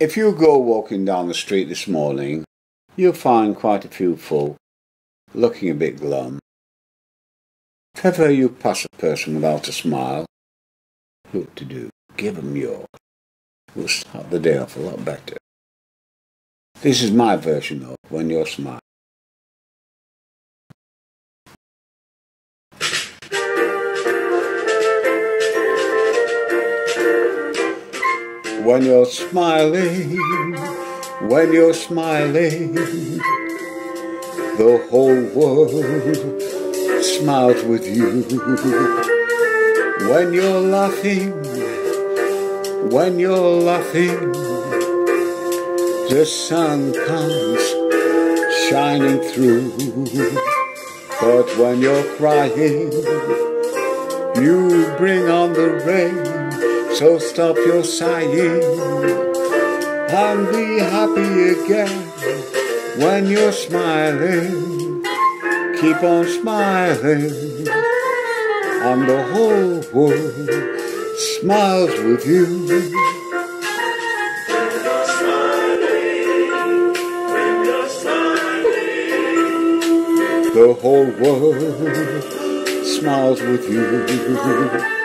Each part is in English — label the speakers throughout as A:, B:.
A: If you go walking down the street this morning, you'll find quite a few folk looking a bit glum. If ever you pass a person without a smile, look to do, give 'em yours. We'll start the day off a lot better. This is my version of When You're Smiling. When you're smiling, when you're smiling, the whole world smiles with you. When you're laughing, when you're laughing, the sun comes shining through. But when you're crying, you bring on the rain so stop your sighing and be happy again when you're smiling. Keep on smiling, and the whole world smiles with you. And you're smiling. The whole world smiles with you.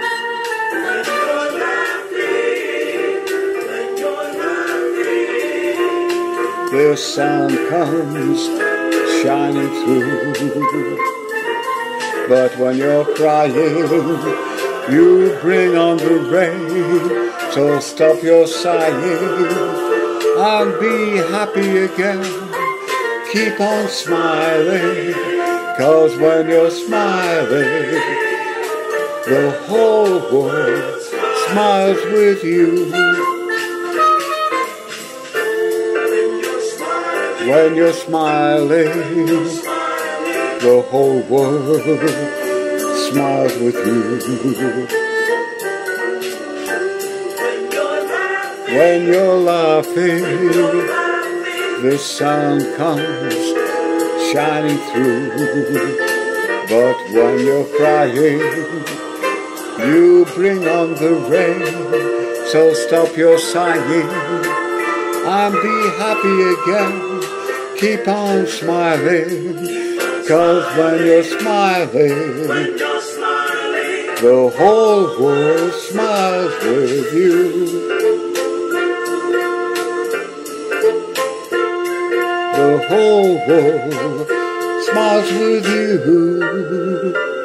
A: The sun comes shining through. But when you're crying, you bring on the rain. So stop your sighing and be happy again. Keep on smiling, cause when you're smiling, the whole world smiles with you. When you're smiling, the whole world smiles with you. When you're laughing, the sun comes shining through. But when you're crying, you bring on the rain. So stop your sighing and be happy again keep on smiling. Cause when you're smiling,
B: when you're smiling
A: the whole world smiles with you. The whole world smiles with you.